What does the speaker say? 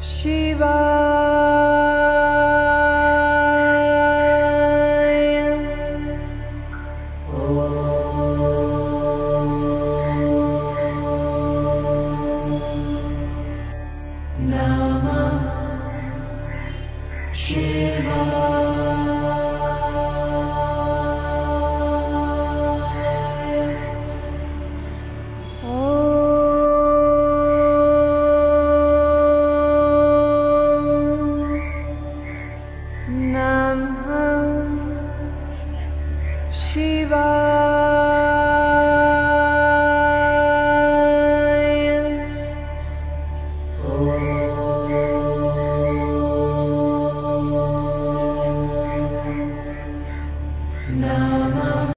शिवा नाम शिवा now.